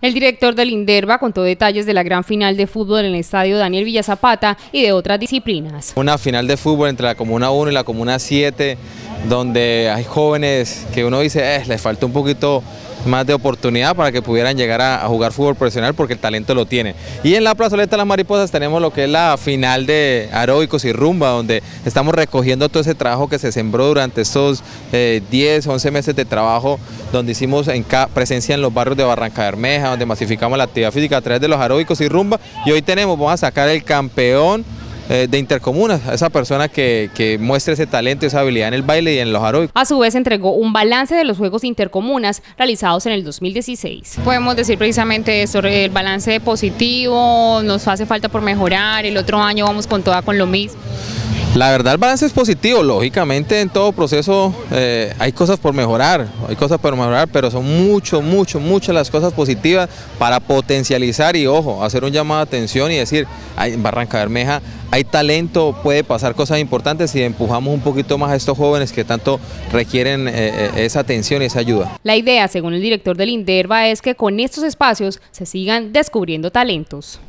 El director del INDERVA contó detalles de la gran final de fútbol en el estadio Daniel Villazapata y de otras disciplinas. Una final de fútbol entre la Comuna 1 y la Comuna 7, donde hay jóvenes que uno dice, eh, les falta un poquito más de oportunidad para que pudieran llegar a, jugar fútbol profesional porque el talento lo tiene. Y en la plazoleta de las mariposas tenemos lo que es la final de aeróbicos y rumba, donde estamos recogiendo todo ese trabajo que se sembró durante estos 10, eh, 11 meses de trabajo, donde hicimos en presencia en los barrios de Barranca Bermeja, donde masificamos la actividad física a través de los aeróbicos y rumba. Y hoy tenemos, vamos a sacar el campeón de intercomunas, esa persona que, que, muestre ese talento, esa habilidad en el baile y en los aeróbicos. A su vez entregó un balance de los Juegos Intercomunas realizados en el 2016. Podemos decir precisamente eso, el balance positivo, nos hace falta por mejorar, el otro año vamos con toda con lo mismo. La verdad el balance es positivo, lógicamente en todo proceso eh, hay cosas por mejorar, hay cosas por mejorar, pero son mucho, mucho, muchas las cosas positivas para potencializar y ojo, hacer un llamado de atención y decir, en Barranca Bermeja hay talento, puede pasar cosas importantes si empujamos un poquito más a estos jóvenes que tanto requieren eh, eh, esa atención y esa ayuda. La idea, según el director del INDERVA, es que con estos espacios se sigan descubriendo talentos.